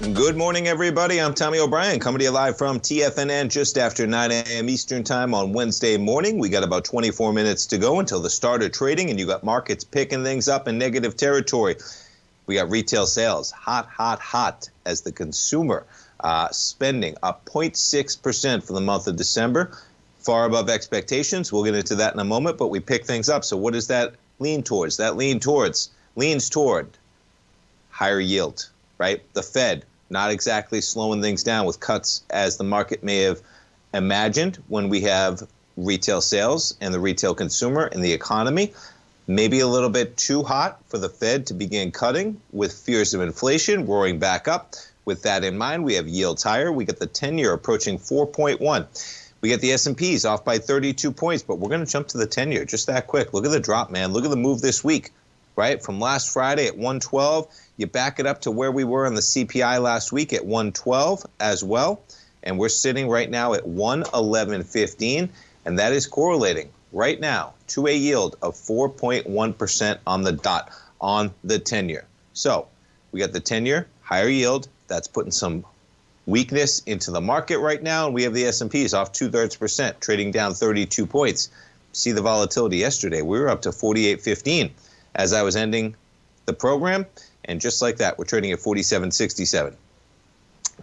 Good morning, everybody. I'm Tommy O'Brien coming to you live from TFNN just after 9 a.m. Eastern Time on Wednesday morning. We got about 24 minutes to go until the start of trading, and you got markets picking things up in negative territory. We got retail sales hot, hot, hot as the consumer uh, spending up 0.6% for the month of December, far above expectations. We'll get into that in a moment, but we pick things up. So, what does that lean towards? That lean towards leans toward higher yield, right? The Fed not exactly slowing things down with cuts as the market may have imagined when we have retail sales and the retail consumer and the economy. Maybe a little bit too hot for the Fed to begin cutting with fears of inflation roaring back up. With that in mind, we have yields higher. We get the 10-year approaching 4.1. We get the S&Ps off by 32 points, but we're going to jump to the 10-year just that quick. Look at the drop, man. Look at the move this week, right? From last Friday at 112 you back it up to where we were on the CPI last week at 112 as well. And we're sitting right now at 111.15. And that is correlating right now to a yield of 4.1% on the dot on the 10 year. So we got the 10 year higher yield. That's putting some weakness into the market right now. And we have the S&Ps off two thirds percent, trading down 32 points. See the volatility yesterday. We were up to 48.15 as I was ending the program. And just like that, we're trading at 47.67.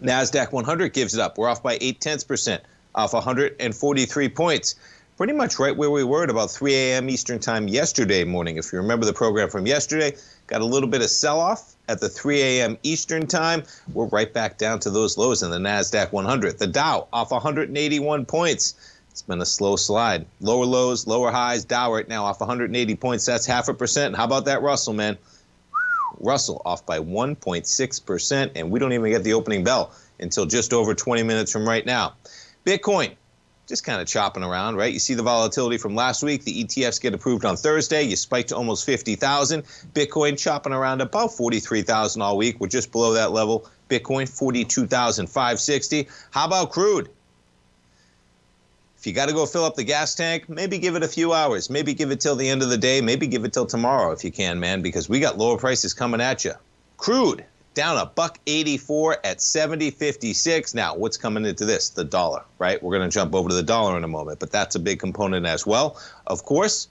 NASDAQ 100 gives it up. We're off by 8 tenths percent, off 143 points. Pretty much right where we were at about 3 a.m. Eastern Time yesterday morning. If you remember the program from yesterday, got a little bit of sell off at the 3 a.m. Eastern Time. We're right back down to those lows in the NASDAQ 100. The Dow off 181 points. It's been a slow slide. Lower lows, lower highs. Dow right now off 180 points. That's half a percent. How about that Russell, man? Russell off by 1.6%, and we don't even get the opening bell until just over 20 minutes from right now. Bitcoin, just kind of chopping around, right? You see the volatility from last week. The ETFs get approved on Thursday. You spike to almost 50,000. Bitcoin chopping around about 43,000 all week. We're just below that level. Bitcoin 42,560. How about crude? You got to go fill up the gas tank, maybe give it a few hours. Maybe give it till the end of the day. Maybe give it till tomorrow if you can, man, because we got lower prices coming at you. Crude down a buck 84 at 70.56. Now, what's coming into this? The dollar, right? We're going to jump over to the dollar in a moment, but that's a big component as well. Of course,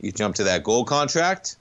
you jump to that gold contract,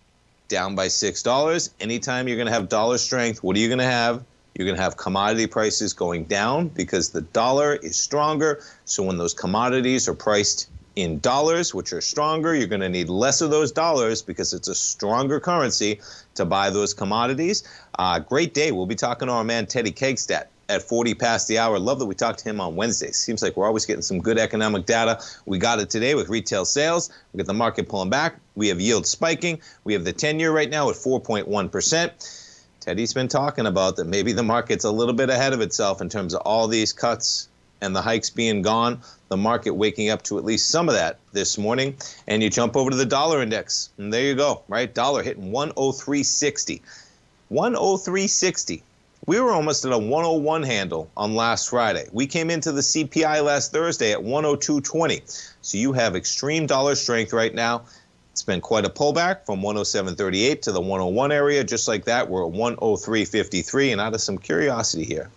down by $6. Anytime you're going to have dollar strength, what are you going to have? You're going to have commodity prices going down because the dollar is stronger. So when those commodities are priced in dollars, which are stronger, you're going to need less of those dollars because it's a stronger currency to buy those commodities. Uh, great day. We'll be talking to our man Teddy Kegstad at 40 past the hour. Love that we talked to him on Wednesday. Seems like we're always getting some good economic data. We got it today with retail sales. We got the market pulling back. We have yield spiking. We have the 10 year right now at 4.1%. Teddy's been talking about that maybe the market's a little bit ahead of itself in terms of all these cuts and the hikes being gone, the market waking up to at least some of that this morning. And you jump over to the dollar index, and there you go, right? Dollar hitting 103.60. 103.60. We were almost at a 101 handle on last Friday. We came into the CPI last Thursday at 102.20. So you have extreme dollar strength right now. It's been quite a pullback from 107.38 to the 101 area. Just like that, we're at 103.53. And out of some curiosity here,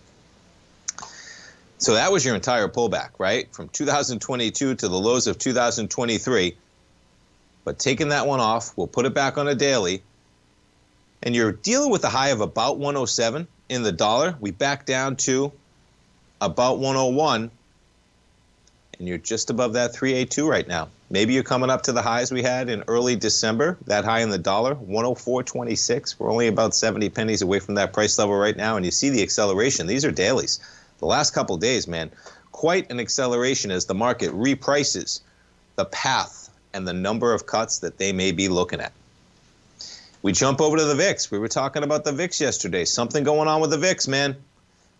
so that was your entire pullback, right? From 2022 to the lows of 2023. But taking that one off, we'll put it back on a daily. And you're dealing with a high of about 107 in the dollar. We back down to about 101 and you're just above that 382 right now. Maybe you're coming up to the highs we had in early December, that high in the dollar, 104.26. We're only about 70 pennies away from that price level right now, and you see the acceleration. These are dailies. The last couple days, man, quite an acceleration as the market reprices the path and the number of cuts that they may be looking at. We jump over to the VIX. We were talking about the VIX yesterday. Something going on with the VIX, man.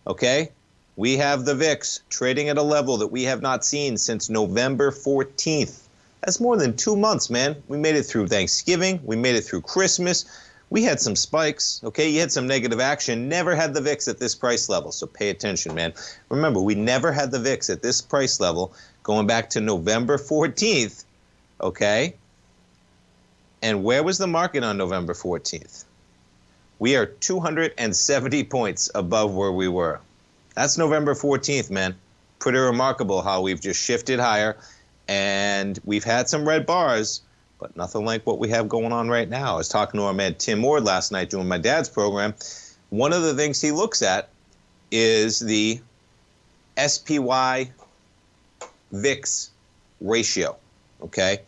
Okay? We have the VIX trading at a level that we have not seen since November 14th. That's more than two months, man. We made it through Thanksgiving. We made it through Christmas. We had some spikes, okay? You had some negative action. Never had the VIX at this price level, so pay attention, man. Remember, we never had the VIX at this price level going back to November 14th, okay? And where was the market on November 14th? We are 270 points above where we were. That's November 14th, man. Pretty remarkable how we've just shifted higher and we've had some red bars, but nothing like what we have going on right now. I was talking to our man Tim Ward last night doing my dad's program. One of the things he looks at is the SPY VIX ratio. Okay.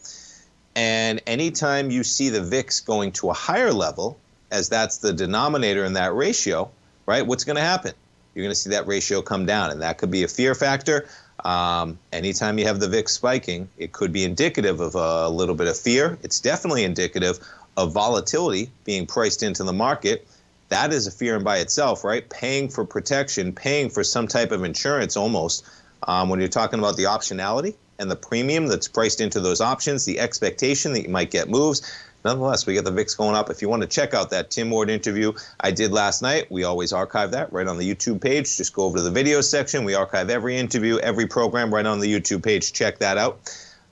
And anytime you see the VIX going to a higher level, as that's the denominator in that ratio, right, what's going to happen? You're going to see that ratio come down. And that could be a fear factor. Um, anytime you have the VIX spiking, it could be indicative of a little bit of fear. It's definitely indicative of volatility being priced into the market. That is a fear in by itself, right? Paying for protection, paying for some type of insurance almost. Um, when you're talking about the optionality and the premium that's priced into those options, the expectation that you might get moves. Nonetheless, we get the VIX going up. If you want to check out that Tim Ward interview I did last night, we always archive that right on the YouTube page. Just go over to the video section. We archive every interview, every program right on the YouTube page. Check that out.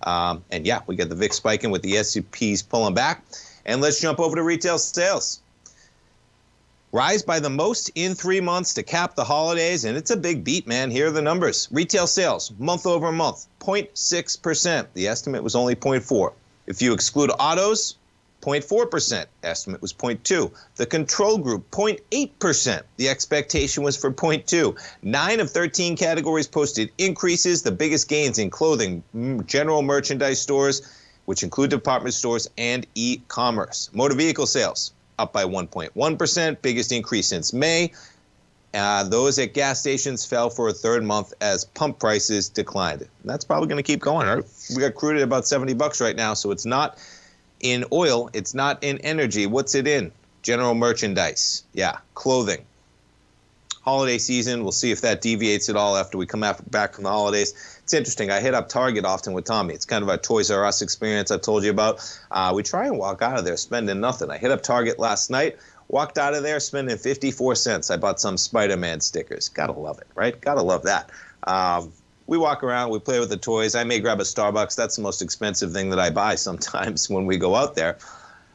Um, and yeah, we get the VIX spiking with the S&Ps pulling back. And let's jump over to retail sales. Rise by the most in three months to cap the holidays, and it's a big beat, man. Here are the numbers. Retail sales, month over month, 0.6%. The estimate was only 0.4. If you exclude autos, 0.4%. Estimate was 0.2. The control group, 0.8%. The expectation was for 0.2. Nine of 13 categories posted increases. The biggest gains in clothing, general merchandise stores, which include department stores and e-commerce. Motor vehicle sales, up by 1.1%, biggest increase since May. Uh, those at gas stations fell for a third month as pump prices declined. That's probably going to keep going. We got crude at about 70 bucks right now, so it's not in oil. It's not in energy. What's it in? General merchandise. Yeah, clothing. Holiday season. We'll see if that deviates at all after we come back from the holidays it's interesting. I hit up Target often with Tommy. It's kind of a Toys R Us experience I told you about. Uh, we try and walk out of there spending nothing. I hit up Target last night, walked out of there spending 54 cents. I bought some Spider Man stickers. Gotta love it, right? Gotta love that. Um, we walk around, we play with the toys. I may grab a Starbucks. That's the most expensive thing that I buy sometimes when we go out there.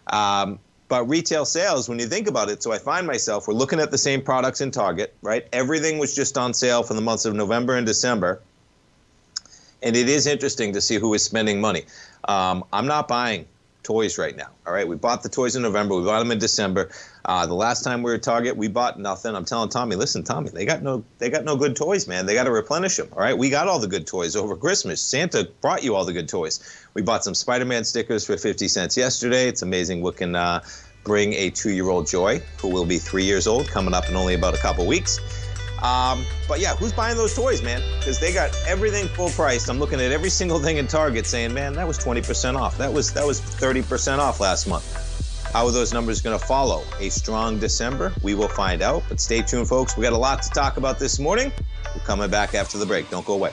Um, but retail sales, when you think about it, so I find myself, we're looking at the same products in Target, right? Everything was just on sale for the months of November and December and it is interesting to see who is spending money. Um, I'm not buying toys right now. All right, we bought the toys in November. We bought them in December. Uh, the last time we were at Target, we bought nothing. I'm telling Tommy, listen, Tommy, they got no, they got no good toys, man. They got to replenish them. All right, we got all the good toys over Christmas. Santa brought you all the good toys. We bought some Spider-Man stickers for 50 cents yesterday. It's amazing what can uh, bring a two-year-old joy, who will be three years old, coming up in only about a couple weeks. Um, but yeah, who's buying those toys, man? Because they got everything full price. I'm looking at every single thing in Target, saying, man, that was 20% off. That was that was 30% off last month. How are those numbers going to follow a strong December? We will find out. But stay tuned, folks. We got a lot to talk about this morning. We're coming back after the break. Don't go away.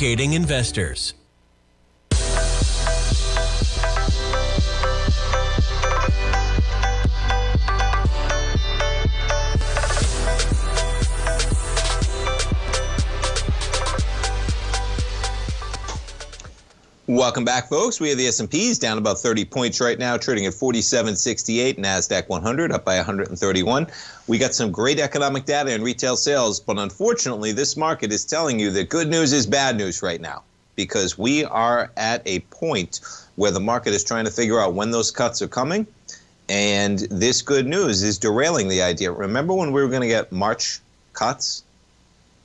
educating investors. Welcome back, folks. We have the S&Ps down about 30 points right now, trading at 47.68. Nasdaq 100 up by 131. We got some great economic data and retail sales, but unfortunately, this market is telling you that good news is bad news right now because we are at a point where the market is trying to figure out when those cuts are coming, and this good news is derailing the idea. Remember when we were going to get March cuts?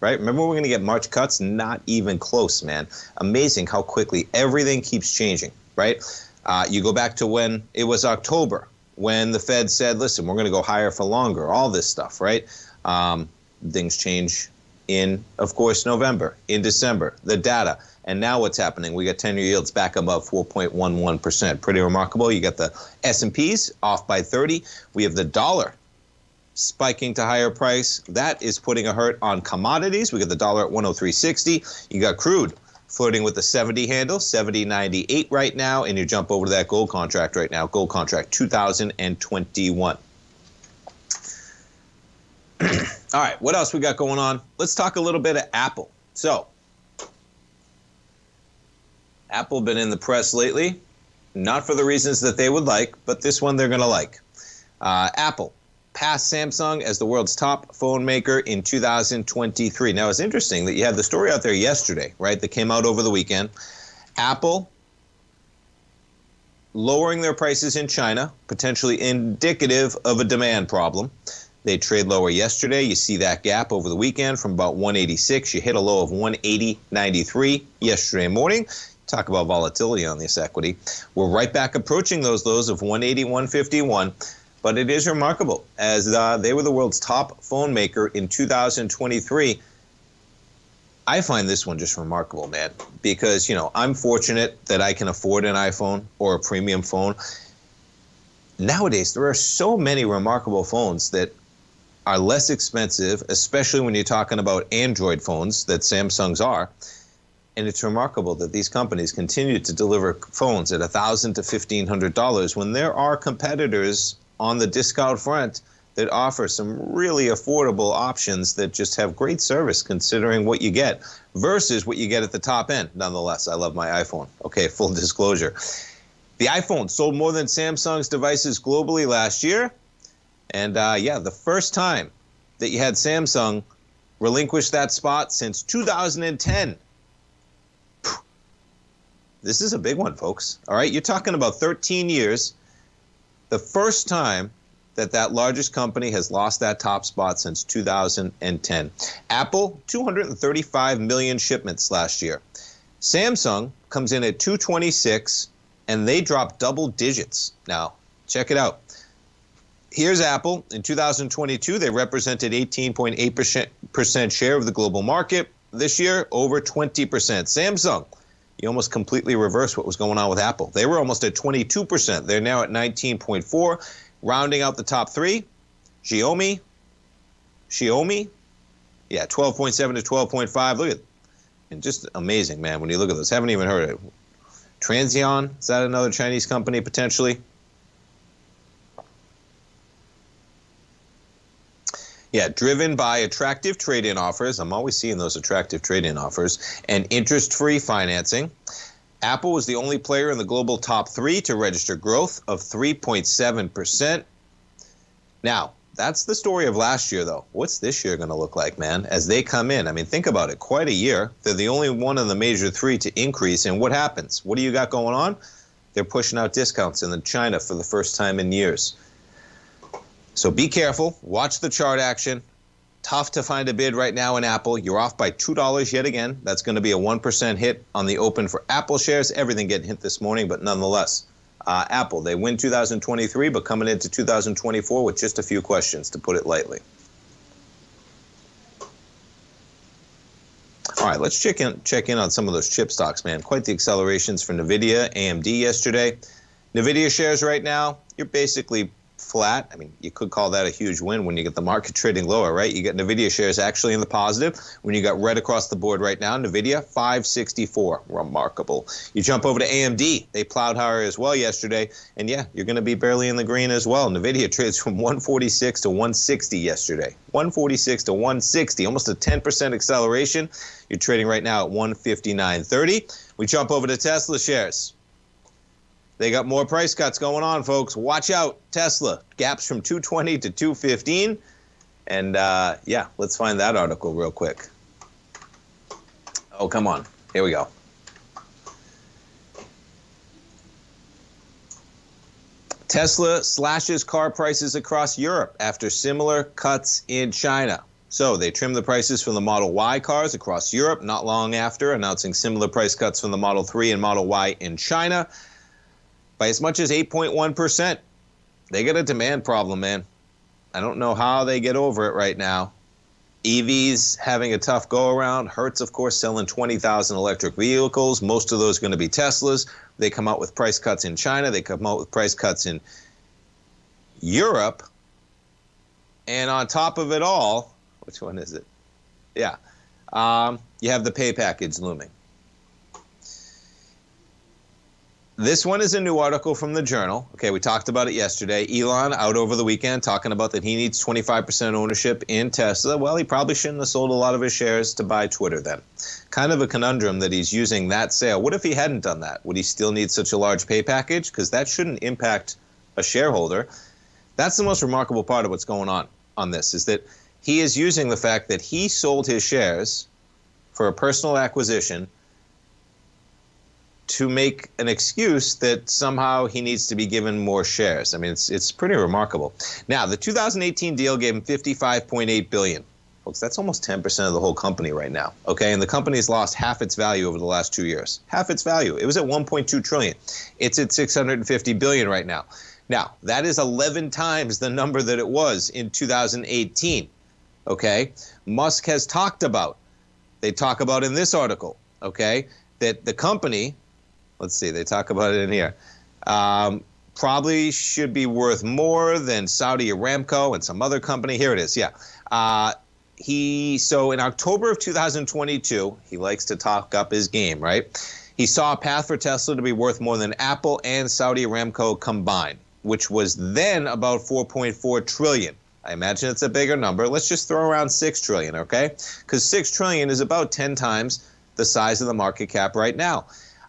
Right? Remember, we're going to get March cuts? Not even close, man. Amazing how quickly everything keeps changing, right? Uh, you go back to when it was October, when the Fed said, listen, we're going to go higher for longer, all this stuff, right? Um, things change in, of course, November, in December, the data. And now what's happening? We got 10-year yields back above 4.11%. Pretty remarkable. You got the S&Ps off by 30. We have the dollar spiking to higher price. That is putting a hurt on commodities. We got the dollar at 103.60. You got crude flirting with the 70 handle, 70.98 right now, and you jump over to that gold contract right now. Gold contract 2021. All right, what else we got going on? Let's talk a little bit of Apple. So, Apple been in the press lately, not for the reasons that they would like, but this one they're going to like. Uh, Apple passed Samsung as the world's top phone maker in 2023. Now, it's interesting that you had the story out there yesterday, right, that came out over the weekend. Apple lowering their prices in China, potentially indicative of a demand problem. They trade lower yesterday. You see that gap over the weekend from about 186. You hit a low of 180.93 yesterday morning. Talk about volatility on this equity. We're right back approaching those lows of 180, 151. But it is remarkable as uh, they were the world's top phone maker in 2023. I find this one just remarkable, man, because you know I'm fortunate that I can afford an iPhone or a premium phone. Nowadays, there are so many remarkable phones that are less expensive, especially when you're talking about Android phones that Samsung's are. And it's remarkable that these companies continue to deliver phones at 1,000 to $1,500 when there are competitors on the discount front that offer some really affordable options that just have great service considering what you get versus what you get at the top end. Nonetheless, I love my iPhone. Okay, full disclosure. The iPhone sold more than Samsung's devices globally last year. And uh, yeah, the first time that you had Samsung relinquish that spot since 2010. This is a big one, folks. All right, you're talking about 13 years. The first time that that largest company has lost that top spot since 2010. Apple, 235 million shipments last year. Samsung comes in at 226, and they drop double digits. Now, check it out. Here's Apple. In 2022, they represented 18.8% share of the global market. This year, over 20%. Samsung, you almost completely reverse what was going on with Apple. They were almost at 22%. They're now at 19.4. Rounding out the top three, Xiaomi, Xiaomi, yeah, 12.7 to 12.5. Look at, and just amazing, man. When you look at this, haven't even heard of it. Transsion, is that another Chinese company potentially? Yeah, driven by attractive trade in offers. I'm always seeing those attractive trade in offers and interest free financing. Apple was the only player in the global top three to register growth of 3.7%. Now, that's the story of last year, though. What's this year going to look like, man, as they come in? I mean, think about it. Quite a year. They're the only one of the major three to increase. And what happens? What do you got going on? They're pushing out discounts in China for the first time in years. So be careful. Watch the chart action. Tough to find a bid right now in Apple. You're off by $2 yet again. That's going to be a 1% hit on the open for Apple shares. Everything getting hit this morning, but nonetheless. Uh, Apple, they win 2023, but coming into 2024 with just a few questions, to put it lightly. All right, let's check in check in on some of those chip stocks, man. Quite the accelerations for Nvidia, AMD yesterday. Nvidia shares right now, you're basically flat. I mean, you could call that a huge win when you get the market trading lower, right? You get NVIDIA shares actually in the positive. When you got red across the board right now, NVIDIA 564, remarkable. You jump over to AMD, they plowed higher as well yesterday, and yeah, you're going to be barely in the green as well. NVIDIA trades from 146 to 160 yesterday. 146 to 160, almost a 10% acceleration. You're trading right now at 159.30. We jump over to Tesla shares. They got more price cuts going on, folks. Watch out, Tesla. Gaps from 220 to 215. And uh, yeah, let's find that article real quick. Oh, come on. Here we go. Tesla slashes car prices across Europe after similar cuts in China. So they trimmed the prices from the Model Y cars across Europe not long after, announcing similar price cuts from the Model 3 and Model Y in China by as much as 8.1%. They got a demand problem, man. I don't know how they get over it right now. EVs having a tough go around. Hertz, of course, selling 20,000 electric vehicles. Most of those are going to be Teslas. They come out with price cuts in China. They come out with price cuts in Europe. And on top of it all, which one is it? Yeah. Um, you have the pay package looming. This one is a new article from the Journal. Okay, we talked about it yesterday. Elon out over the weekend talking about that he needs 25% ownership in Tesla. Well, he probably shouldn't have sold a lot of his shares to buy Twitter then. Kind of a conundrum that he's using that sale. What if he hadn't done that? Would he still need such a large pay package? Because that shouldn't impact a shareholder. That's the most remarkable part of what's going on on this is that he is using the fact that he sold his shares for a personal acquisition to make an excuse that somehow he needs to be given more shares. I mean, it's it's pretty remarkable. Now, the 2018 deal gave him 55.8 billion. Folks, that's almost 10% of the whole company right now. Okay, and the company's lost half its value over the last 2 years. Half its value. It was at 1.2 trillion. It's at 650 billion right now. Now, that is 11 times the number that it was in 2018. Okay? Musk has talked about they talk about in this article, okay, that the company let's see, they talk about it in here. Um, probably should be worth more than Saudi Aramco and some other company. Here it is. Yeah. Uh, he so in October of 2022, he likes to talk up his game, right? He saw a path for Tesla to be worth more than Apple and Saudi Aramco combined, which was then about 4.4 trillion. I imagine it's a bigger number. Let's just throw around 6 trillion, okay? Cuz 6 trillion is about 10 times the size of the market cap right now.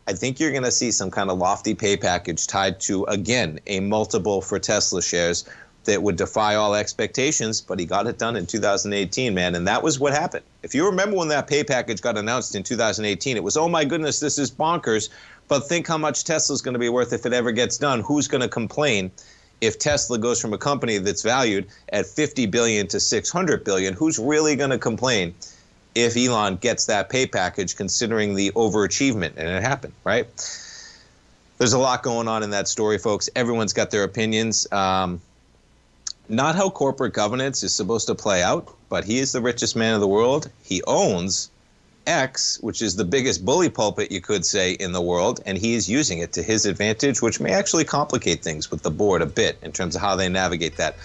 I think you're going to see some kind of lofty pay package tied to, again, a multiple for Tesla shares that would defy all expectations, but he got it done in 2018, man. And that was what happened. If you remember when that pay package got announced in 2018, it was, oh my goodness, this is bonkers. But think how much Tesla's going to be worth if it ever gets done. Who's going to complain if Tesla goes from a company that's valued at 50 billion to 600 billion? Who's really going to complain if Elon gets that pay package considering the overachievement and it happened, right? There's a lot going on in that story, folks. Everyone's got their opinions. Um, not how corporate governance is supposed to play out, but he is the richest man in the world. He owns X, which is the biggest bully pulpit you could say in the world, and he is using it to his advantage, which may actually complicate things with the board a bit in terms of how they navigate that.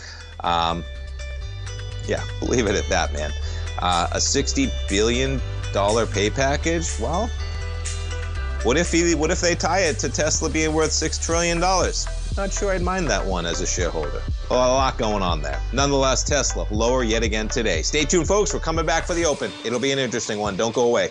Um, yeah, leave it at that, man. Uh, a $60 billion pay package? Well, what if he, what if they tie it to Tesla being worth $6 trillion? Not sure I'd mind that one as a shareholder. A lot going on there. Nonetheless, Tesla lower yet again today. Stay tuned, folks. We're coming back for the open. It'll be an interesting one. Don't go away.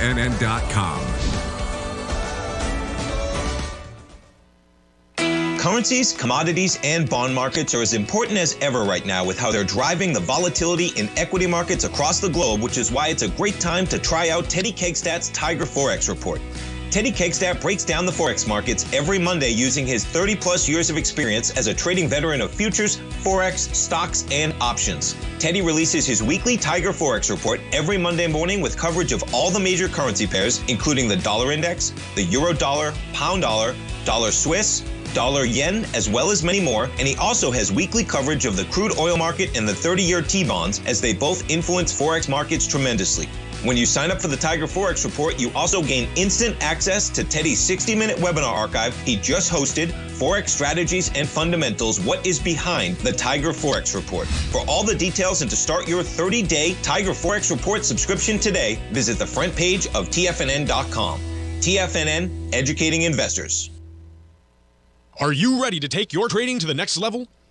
CNN.com. Currencies, commodities, and bond markets are as important as ever right now with how they're driving the volatility in equity markets across the globe, which is why it's a great time to try out Teddy Kegstad's Tiger Forex Report. Teddy Kegstad breaks down the Forex markets every Monday using his 30 plus years of experience as a trading veteran of futures, Forex, stocks, and options. Teddy releases his weekly Tiger Forex report every Monday morning with coverage of all the major currency pairs, including the dollar index, the euro dollar, pound dollar, dollar Swiss, dollar yen, as well as many more, and he also has weekly coverage of the crude oil market and the 30 year T bonds, as they both influence Forex markets tremendously. When you sign up for the Tiger Forex Report, you also gain instant access to Teddy's 60 minute webinar archive he just hosted Forex Strategies and Fundamentals What is Behind the Tiger Forex Report. For all the details and to start your 30 day Tiger Forex Report subscription today, visit the front page of TFNN.com. TFNN, educating investors. Are you ready to take your trading to the next level?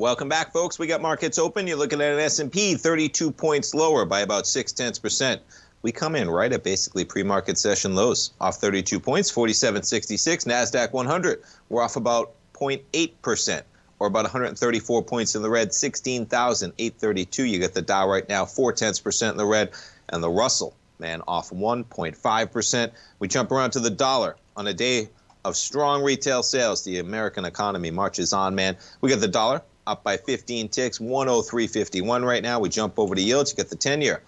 Welcome back, folks. We got markets open. You're looking at an S&P 32 points lower by about six tenths percent. We come in right at basically pre-market session lows, off 32 points, 47.66. Nasdaq 100, we're off about 0.8 percent, or about 134 points in the red, 16,832. You get the Dow right now, four tenths percent in the red, and the Russell, man, off 1.5 percent. We jump around to the dollar on a day of strong retail sales. The American economy marches on, man. We got the dollar up by 15 ticks, 103.51 right now. We jump over to yields. You get the 10 year.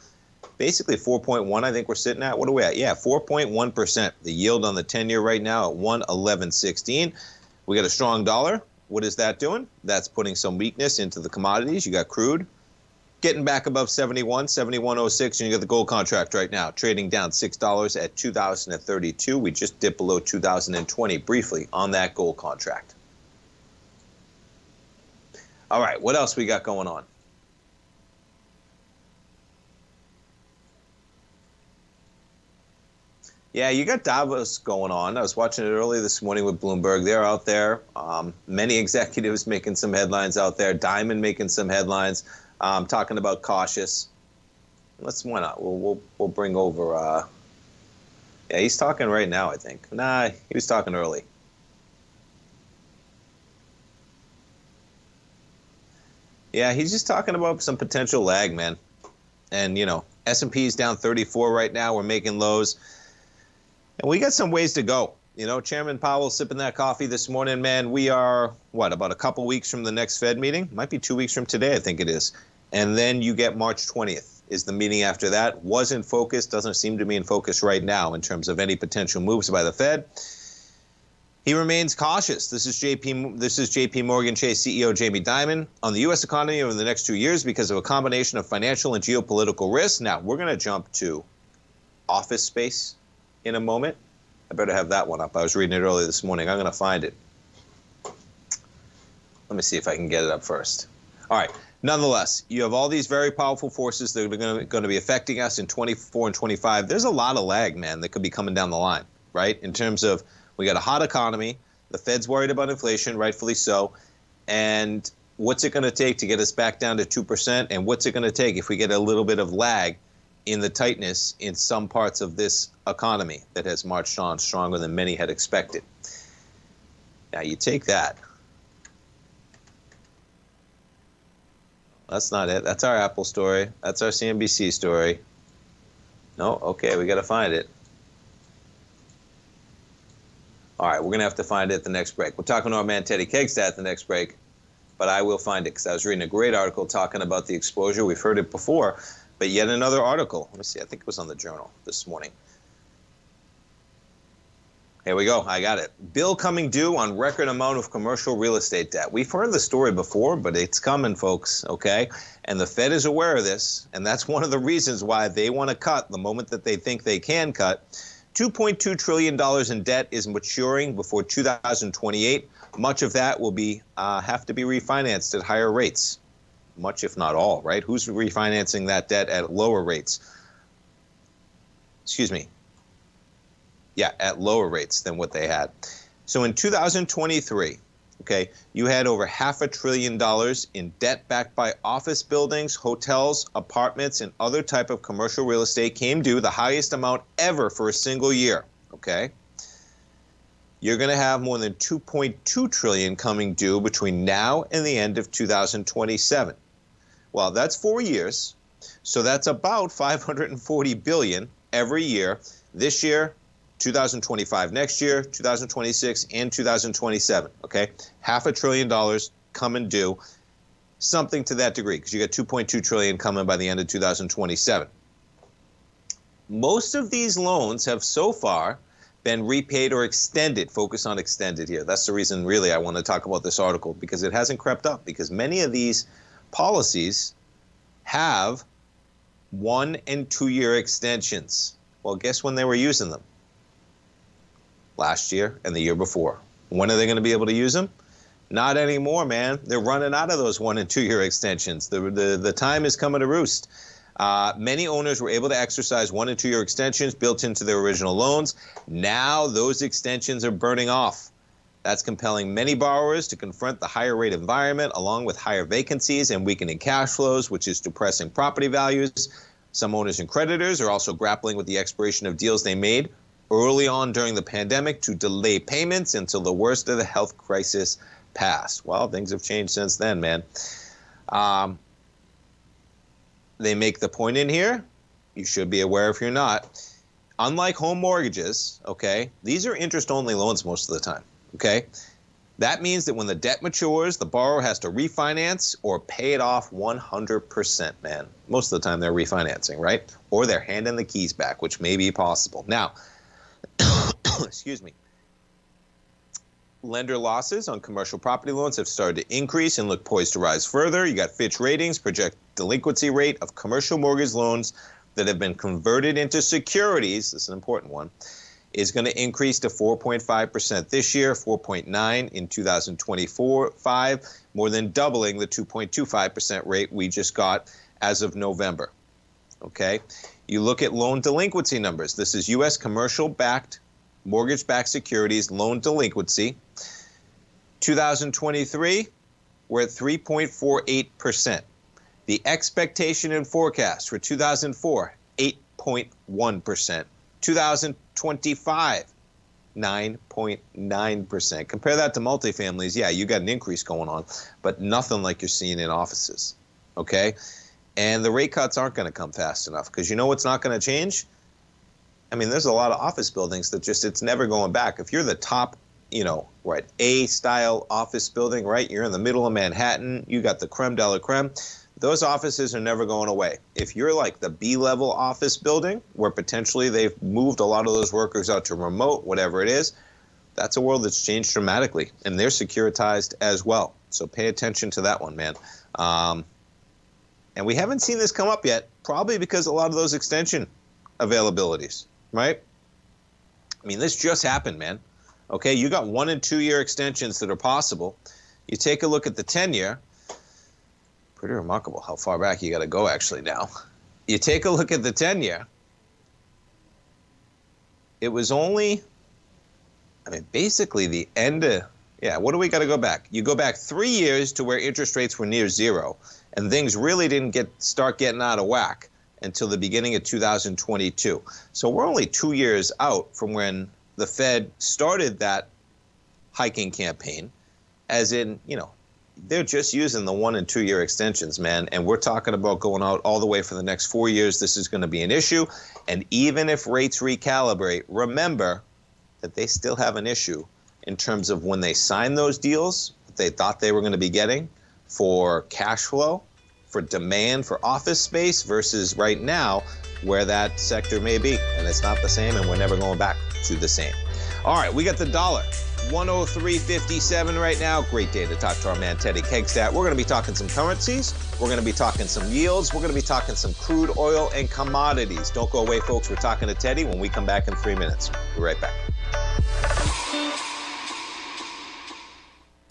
Basically 4.1, I think we're sitting at. What are we at? Yeah, 4.1%. The yield on the 10 year right now at 111.16. We got a strong dollar. What is that doing? That's putting some weakness into the commodities. You got crude getting back above 71, 71.06, and you got the gold contract right now trading down $6 at 2032. We just dipped below 2020 briefly on that gold contract. All right, what else we got going on? Yeah, you got Davos going on. I was watching it early this morning with Bloomberg. They're out there. Um, many executives making some headlines out there. Dimon making some headlines, um, talking about cautious. Let's why not? We'll we'll, we'll bring over. Uh, yeah, he's talking right now. I think. Nah, he was talking early. Yeah, he's just talking about some potential lag, man. And you know, S and P is down 34 right now. We're making lows. And we got some ways to go. You know, Chairman Powell sipping that coffee this morning, man. We are, what, about a couple weeks from the next Fed meeting? Might be two weeks from today, I think it is. And then you get March 20th is the meeting after that. Was in focus, doesn't seem to be in focus right now in terms of any potential moves by the Fed. He remains cautious. This is JP this is JP Morgan Chase CEO Jamie Dimon on the US economy over the next 2 years because of a combination of financial and geopolitical risks. Now, we're going to jump to office space in a moment. I better have that one up. I was reading it early this morning. I'm going to find it. Let me see if I can get it up first. All right. Nonetheless, you have all these very powerful forces that are going to be affecting us in 24 and 25. There's a lot of lag, man, that could be coming down the line, right? In terms of we got a hot economy, the Fed's worried about inflation, rightfully so, and what's it going to take to get us back down to 2%? And what's it going to take if we get a little bit of lag in the tightness in some parts of this economy that has marched on stronger than many had expected. Now, you take that. That's not it. That's our Apple story. That's our CNBC story. No, okay, we got to find it. All right, we're going to have to find it at the next break. We're talking to our man Teddy Kegstad at the next break, but I will find it because I was reading a great article talking about the exposure. We've heard it before, but yet another article. Let me see. I think it was on the Journal this morning. Here we go. I got it. Bill coming due on record amount of commercial real estate debt. We've heard the story before, but it's coming, folks. Okay. And the Fed is aware of this. And that's one of the reasons why they want to cut the moment that they think they can cut. $2.2 trillion in debt is maturing before 2028. Much of that will be uh, have to be refinanced at higher rates much, if not all, right? Who's refinancing that debt at lower rates? Excuse me. Yeah, at lower rates than what they had. So in 2023, okay, you had over half a trillion dollars in debt backed by office buildings, hotels, apartments, and other type of commercial real estate came due, the highest amount ever for a single year, okay? You're going to have more than 2.2 trillion coming due between now and the end of 2027. Well, that's four years. So that's about 540 billion every year. This year, 2025 next year, 2026, and 2027. Okay, half a trillion dollars come and due, something to that degree, because you got 2.2 trillion coming by the end of 2027. Most of these loans have so far been repaid or extended. Focus on extended here. That's the reason, really, I want to talk about this article because it hasn't crept up. Because many of these policies have one and two year extensions. Well, guess when they were using them? Last year and the year before. When are they going to be able to use them? Not anymore, man. They're running out of those one and two year extensions. The, the, the time is coming to roost. Uh, many owners were able to exercise one and two year extensions built into their original loans. Now those extensions are burning off. That's compelling many borrowers to confront the higher rate environment along with higher vacancies and weakening cash flows, which is depressing property values. Some owners and creditors are also grappling with the expiration of deals they made early on during the pandemic to delay payments until the worst of the health crisis passed. Well, things have changed since then, man. Um, they make the point in here. You should be aware if you're not unlike home mortgages, okay, these are interest only loans most of the time, okay? That means that when the debt matures, the borrower has to refinance or pay it off 100%, man. Most of the time they're refinancing, right? Or they're handing the keys back, which may be possible. Now, excuse me. Lender losses on commercial property loans have started to increase and look poised to rise further. You got Fitch Ratings project delinquency rate of commercial mortgage loans that have been converted into securities. This is an important one is going to increase to 4.5% this year, 4.9 in 2024, 5, more than doubling the 2.25% rate we just got as of November. Okay? You look at loan delinquency numbers. This is US commercial backed mortgage backed securities loan delinquency. 2023, we're at 3.48%. The expectation and forecast for 2004, 8.1%. 2025, 9.9%. Compare that to multifamilies. Yeah, you got an increase going on, but nothing like you're seeing in offices. Okay? And the rate cuts aren't going to come fast enough because you know what's not going to change? I mean, there's a lot of office buildings that just, it's never going back. If you're the top, you know, right, A style office building, right, you're in the middle of Manhattan, you got the creme de la creme those offices are never going away. If you're like the B level office building where potentially they've moved a lot of those workers out to remote, whatever it is, that's a world that's changed dramatically and they're securitized as well. So pay attention to that one, man. Um, and we haven't seen this come up yet, probably because a lot of those extension availabilities, right? I mean, this just happened, man. Okay, you got one and two year extensions that are possible. You take a look at the 10 year pretty remarkable how far back you got to go actually now. You take a look at the 10 year, it was only, I mean, basically the end of, yeah, what do we got to go back? You go back three years to where interest rates were near zero, and things really didn't get start getting out of whack until the beginning of 2022. So we're only two years out from when the Fed started that hiking campaign, as in, you know, they're just using the one and two year extensions, man. And we're talking about going out all the way for the next four years. This is going to be an issue. And even if rates recalibrate, remember that they still have an issue in terms of when they signed those deals they thought they were going to be getting for cash flow, for demand for office space versus right now where that sector may be. And it's not the same, and we're never going back to the same. All right, we got the dollar. 103.57 right now. Great day to talk to our man Teddy Kegstad. We're going to be talking some currencies. We're going to be talking some yields. We're going to be talking some crude oil and commodities. Don't go away, folks. We're talking to Teddy when we come back in three minutes. Be right back.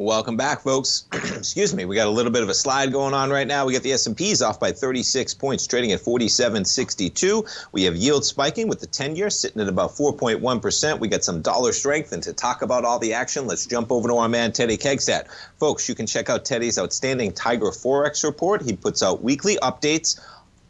Welcome back, folks. Excuse me. We got a little bit of a slide going on right now. We got the S&Ps off by 36 points, trading at 47.62. We have yield spiking with the 10-year sitting at about 4.1%. We got some dollar strength, and to talk about all the action, let's jump over to our man Teddy Kegstad. Folks, you can check out Teddy's outstanding Tiger Forex report. He puts out weekly updates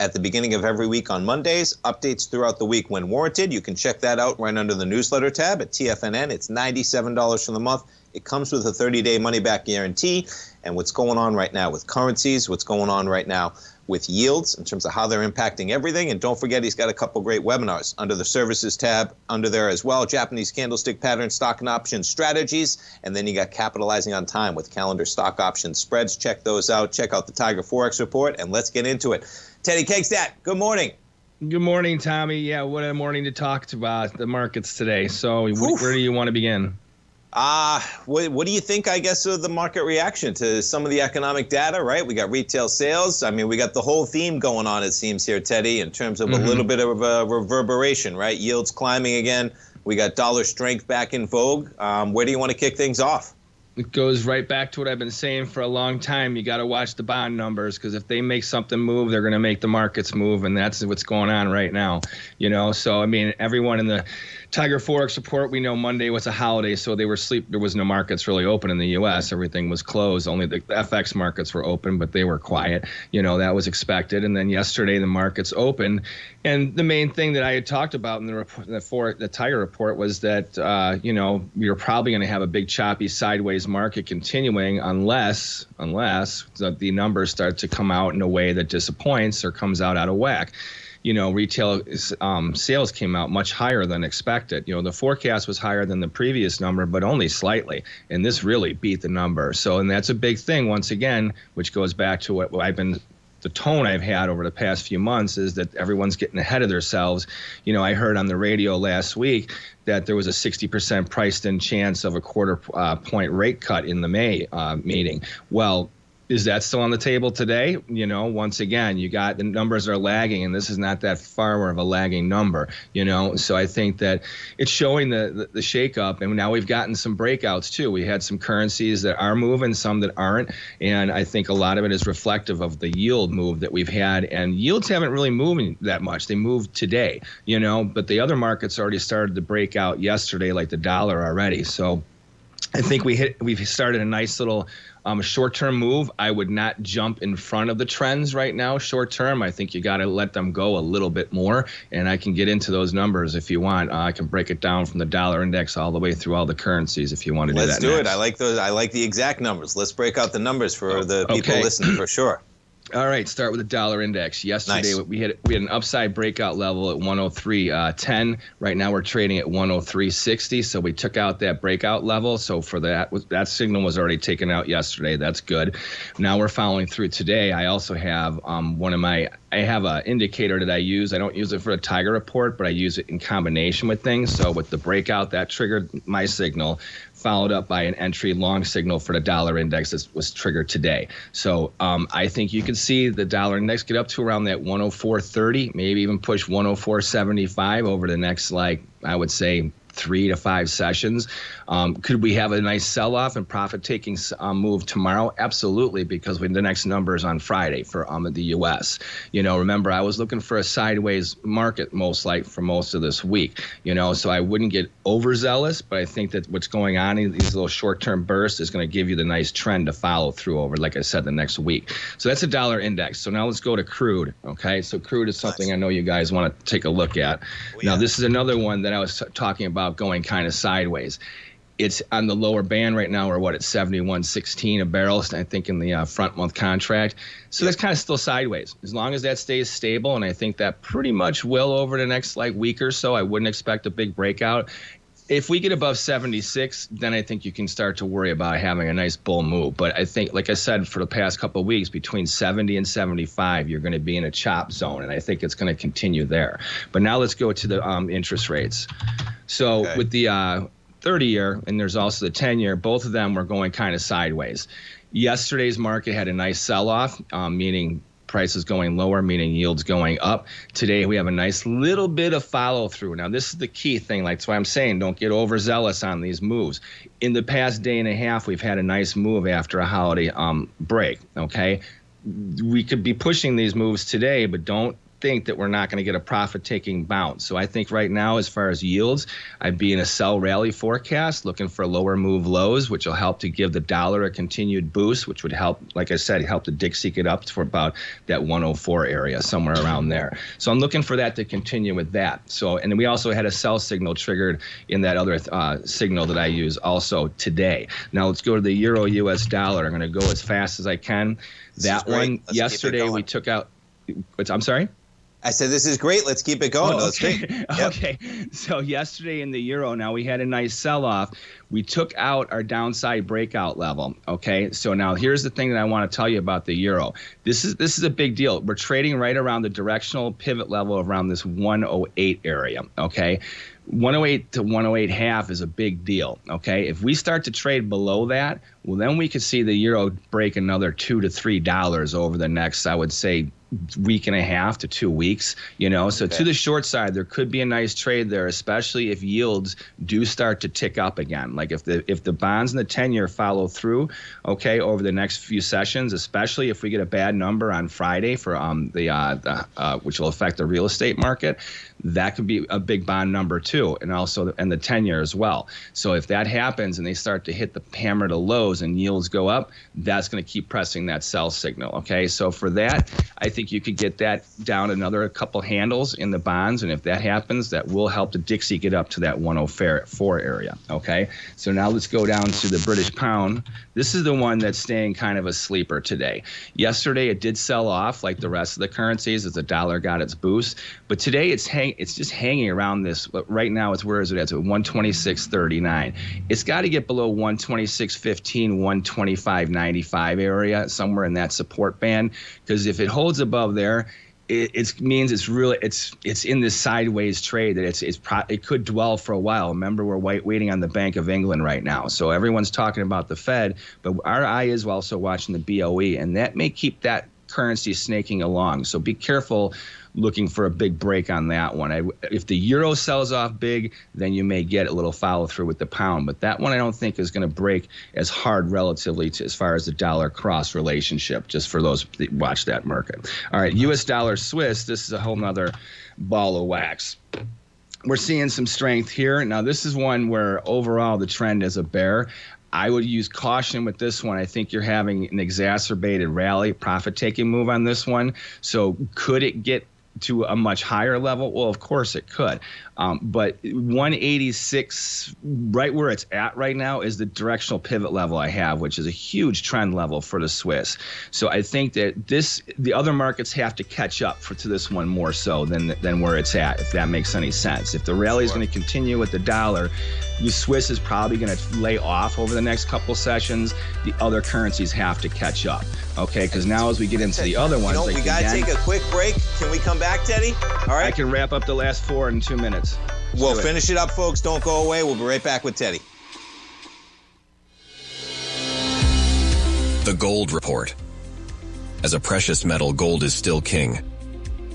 at the beginning of every week on Mondays, updates throughout the week when warranted. You can check that out right under the newsletter tab at TFNN. It's $97 for the month. It comes with a 30 day money back guarantee. And what's going on right now with currencies, what's going on right now with yields in terms of how they're impacting everything. And don't forget, he's got a couple great webinars under the services tab under there as well Japanese candlestick pattern stock and option strategies. And then you got capitalizing on time with calendar stock option spreads. Check those out. Check out the Tiger Forex report, and let's get into it. Teddy Kegstad, good morning. Good morning, Tommy. Yeah, what a morning to talk about uh, the markets today. So, where do you want to begin? Uh, what, what do you think, I guess, of the market reaction to some of the economic data, right? We got retail sales. I mean, we got the whole theme going on, it seems, here, Teddy, in terms of mm-hmm. a little bit of a reverberation, right? Yields climbing again. We got dollar strength back in vogue. Um, where do you want to kick things off? It goes right back to what I've been saying for a long time. You got to watch the bond numbers because if they make something move, they're going to make the markets move, and that's what's going on right now. You know, so I mean, everyone in the Tiger Forex report, we know Monday was a holiday, so they were sleep. There was no markets really open in the U.S. Everything was closed. Only the FX markets were open, but they were quiet. You know that was expected. And then yesterday the markets opened, and the main thing that I had talked about in the report, the, for, the Tiger report was that uh, you know you're probably going to have a big choppy sideways market continuing unless unless the numbers start to come out in a way that disappoints or comes out out of whack you know, retail um, sales came out much higher than expected. You know, the forecast was higher than the previous number, but only slightly. And this really beat the number. So, and that's a big thing, once again, which goes back to what I've been the tone I've had over the past few months is that everyone's getting ahead of themselves. You know, I heard on the radio last week that there was a 60% priced in chance of a quarter uh, point rate cut in the May uh, meeting. Well, is that still on the table today? You know, once again, you got the numbers are lagging, and this is not that far of a lagging number. You know, so I think that it's showing the the, the shakeup, and now we've gotten some breakouts too. We had some currencies that are moving, some that aren't, and I think a lot of it is reflective of the yield move that we've had. And yields haven't really moved that much; they moved today. You know, but the other markets already started to break out yesterday, like the dollar already. So. I think we hit we've started a nice little um, short term move, I would not jump in front of the trends right now. Short term, I think you got to let them go a little bit more. And I can get into those numbers if you want. Uh, I can break it down from the dollar index all the way through all the currencies if you want to do that. Let's do next. it. I like those. I like the exact numbers. Let's break out the numbers for the people okay. listening for sure. All right, start with the dollar index. Yesterday Nice. we had we had an upside breakout level at 103.10. right now we're trading at 103.60. So we took out that breakout level. So for that that signal was already taken out yesterday. That's good. Now we're following through today. I also have um, one of my I have an indicator that I use. I don't use it for a tiger report, but I use it in combination with things. So with the breakout that triggered my signal, followed up by an entry long signal for the dollar index that was triggered today. So um, I think you can see the dollar index get up to around that 104.30, maybe even push 104.75 over the next, like, I would say, three to five sessions. Um, could we have a nice sell off and profit taking um, move tomorrow? Absolutely, because we, the next number is on Friday for um, the U.S. You know, remember, I was looking for a sideways market most like for most of this week, you know, so I wouldn't get overzealous, but I think that what's going on in these little short term bursts is going to give you the nice trend to follow through over, like I said, the next week. So that's a dollar index. So now let's go to crude. Okay. So crude is something I know you guys want to take a look at. Now, this is another one that I was talking about going kind of sideways it's on the lower band right now, or what? It's 71.16 a barrel, I think, in the uh, front month contract. So that's kind of still sideways. As long as that stays stable, and I think that pretty much will over the next like week or so. I wouldn't expect a big breakout. If we get above 76, then I think you can start to worry about having a nice bull move. But I think, like I said, for the past couple of weeks, between 70 and 75, you're going to be in a chop zone, and I think it's going to continue there. But now let's go to the um, interest rates. So Okay. with the uh, 30 year and there's also the 10 year both of them were going kind of sideways yesterday's market had a nice sell off um, meaning prices going lower meaning yields going up. Today we have a nice little bit of follow through now this is the key thing. Like that's why i'm saying don't get overzealous on these moves. In the past day and a half we've had a nice move after a holiday um, break okay? We could be pushing these moves today, but don't think that we're not going to get a profit taking bounce. So I think right now, as far as yields, I'd be in a sell rally forecast, looking for lower move lows, which will help to give the dollar a continued boost, which would help, like I said, help the Dixie get up for about that 104 area, somewhere around there. So I'm looking for that to continue with that. So, and we also had a sell signal triggered in that other uh, signal that I use also today. Now let's go to the euro US dollar. I'm going to go as fast as I can. That one Let's yesterday we took out. I'm sorry. I said, this is great. Let's keep it going. Oh, okay. Yep. okay. So yesterday in the euro, now we had a nice sell-off. We took out our downside breakout level. Okay. So now here's the thing that I want to tell you about the euro. This is this is a big deal. We're trading right around the directional pivot level around this 108 area. Okay. 108 to 108 half is a big deal. Okay. If we start to trade below that, well, then we could see the euro break another two to three dollars over the next, I would say, week and a half to two weeks. You know, so to the short side, there could be a nice trade there, especially if yields do start to tick up again. Like if the if the bonds and the ten year follow through, okay, over the next few sessions, especially if we get a bad number on Friday for um the uh, the uh, which will affect the real estate market. That could be a big bond number too, and also and the ten year as well. So if that happens and they start to hit the hammer to lows and yields go up, that's going to keep pressing that sell signal. Okay, so for that, I think you could get that down another couple handles in the bonds, and if that happens, that will help the Dixie get up to that 104 area. Okay, so now let's go down to the British pound. This is the one that's staying kind of a sleeper today. Yesterday it did sell off like the rest of the currencies as the dollar got its boost, but today it's hang it's just hanging around this. Right now it's where is it at? At 126.39. It's got to get below 126.15, 125.95 area somewhere in that support band because if it holds above there it it's, means it's really it's it's in this sideways trade that it's it's pro, it could dwell for a while. Remember, we're wait, waiting on the Bank of England right now, so everyone's talking about the Fed, but our eye is also watching the BOE, and that may keep that currency snaking along. So be careful looking for a big break on that one. I, if the euro sells off big, then you may get a little follow through with the pound. But that one I don't think is going to break as hard relatively to as far as the dollar cross relationship, just for those that watch that market. All right, US dollar Swiss, this is a whole nother ball of wax we're seeing some strength here. Now, this is one where overall the trend is a bear. I would use caution with this one. I think you're having an exacerbated rally, profit taking move on this one. So, could it get to a much higher level? Well, of course it could. Um, but 186, right where it's at right now, is the directional pivot level I have, which is a huge trend level for the Swiss. So I think that this, the other markets have to catch up for to this one more so than than where it's at, if that makes any sense. If the rally is going to continue with the dollar, the Swiss is probably going to lay off over the next couple sessions. The other currencies have to catch up. Okay, because now as we get into the other ones, you know, like we got to take a quick break. Can we come back, Teddy? All right. I can wrap up the last four in two minutes. We'll finish it up, folks. Don't go away. We'll be right back with Teddy. The Gold Report. As a precious metal, gold is still king.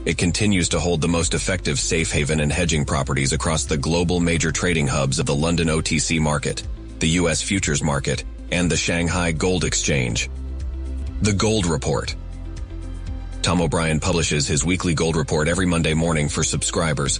It continues to hold the most effective safe haven and hedging properties across the global major trading hubs of the London OTC market, the U.S. futures market, and the Shanghai Gold Exchange. The Gold Report. Tom O'Brien publishes his weekly gold report every Monday morning for subscribers,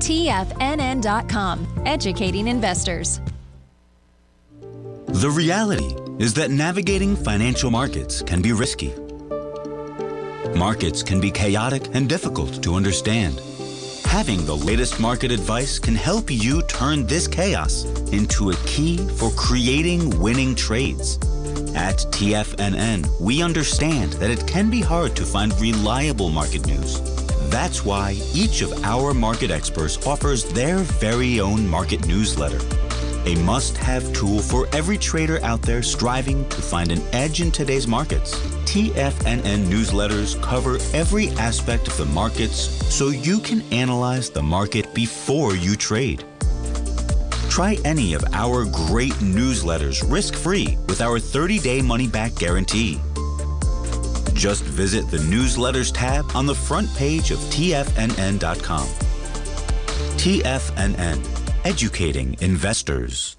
TFNN.com, educating investors. The reality is that navigating financial markets can be risky. Markets can be chaotic and difficult to understand. Having the latest market advice can help you turn this chaos into a key for creating winning trades. At TFNN, we understand that it can be hard to find reliable market news. That's why each of our market experts offers their very own market newsletter. A must have tool for every trader out there striving to find an edge in today's markets. TFNN newsletters cover every aspect of the markets so you can analyze the market before you trade. Try any of our great newsletters risk free with our 30 day money back guarantee. Just visit the newsletters tab on the front page of TFNN.com. TFNN, educating investors.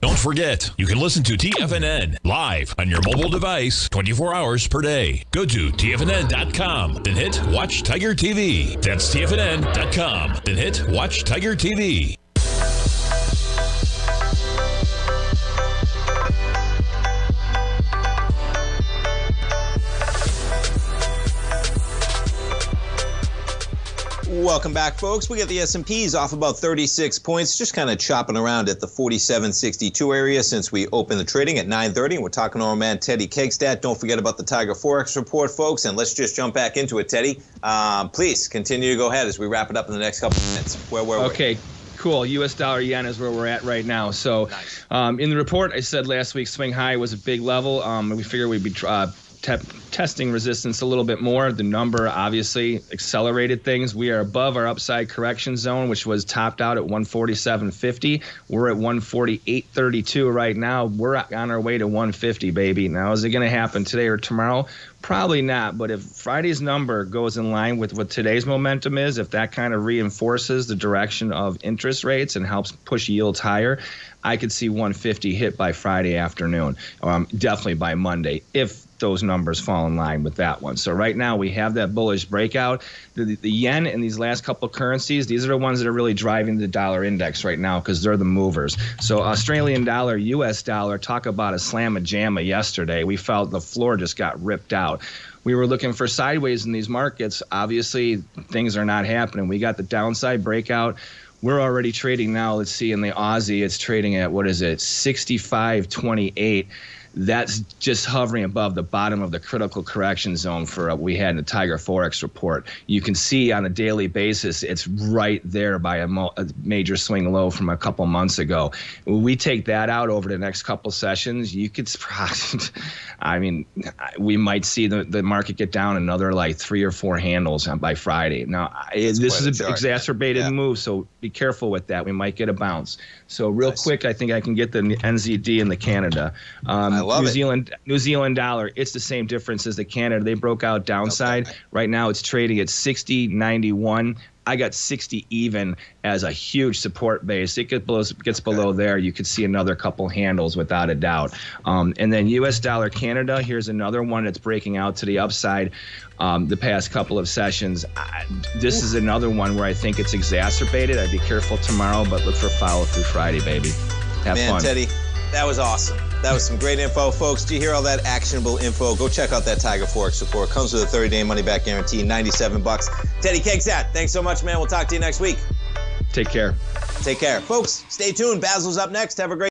Don't forget, you can listen to TFNN live on your mobile device 24 hours per day. Go to TFNN.com, then hit Watch Tiger TV. That's TFNN.com, then hit Watch Tiger TV. Welcome back, folks. We got the S&Ps off about 36 points, just kind of chopping around at the 47.62 area since we opened the trading at 9:30. And we're talking to our man Teddy Kegstad. Don't forget about the Tiger Forex report, folks. And let's just jump back into it, Teddy. Um, please continue to go ahead as we wrap it up in the next couple of minutes. Where were okay. we? Okay cool. U.S. dollar yen is where we're at right now. So, nice. um, in the report, I said last week swing high was a big level. Um, we figured we'd be uh, te- testing resistance a little bit more. The number obviously accelerated things. We are above our upside correction zone, which was topped out at 147.50. We're at 148.32 right now. We're on our way to 150, baby. Now, is it going to happen today or tomorrow? Probably not. But if Friday's number goes in line with what today's momentum is, if that kind of reinforces the direction of interest rates and helps push yields higher, I could see 150 hit by Friday afternoon, um, definitely by Monday, if those numbers fall in line with that one. So right now we have that bullish breakout. The, the yen and these last couple of currencies, these are the ones that are really driving the dollar index right now because they're the movers. So Australian dollar, U.S. dollar, talk about a slam a jamma yesterday. We felt the floor just got ripped out we were looking for sideways in these markets. Obviously, things are not happening. We got the downside breakout. We're already trading now. Let's see in the Aussie, it's trading at what is it, 65.28 that's just hovering above the bottom of the critical correction zone for what we had in the Tiger Forex report. You can see on a daily basis, it's right there by a, mo- a major swing low from a couple months ago. When we take that out over the next couple sessions, you could, I mean, we might see the, the market get down another like three or four handles by Friday. Now, this is an exacerbated yeah. move, so be careful with that. We might get a bounce. So real nice. quick, I think I can get the NZD and the Canada. Um, New it. Zealand New Zealand dollar. It's the same difference as the Canada. They broke out downside. Okay. Right now, it's trading at 60.91. I got 60 even as a huge support base. It gets below, gets below there. You could see another couple handles without a doubt. Um, and then U.S. dollar Canada. Here's another one that's breaking out to the upside. Um, the past couple of sessions. I, this is another one where I think it's exacerbated. I'd be careful tomorrow, but look for follow through Friday, baby. Have Man, fun. Teddy, that was awesome. That was some great info, folks. Do you hear all that actionable info? Go check out that Tiger Forex report. Comes with a 30-day money-back guarantee, 97 bucks. Teddy Kegstad, thanks so much, man. We'll talk to you next week. Take care. Take care. Folks, stay tuned. Basil's up next. Have a great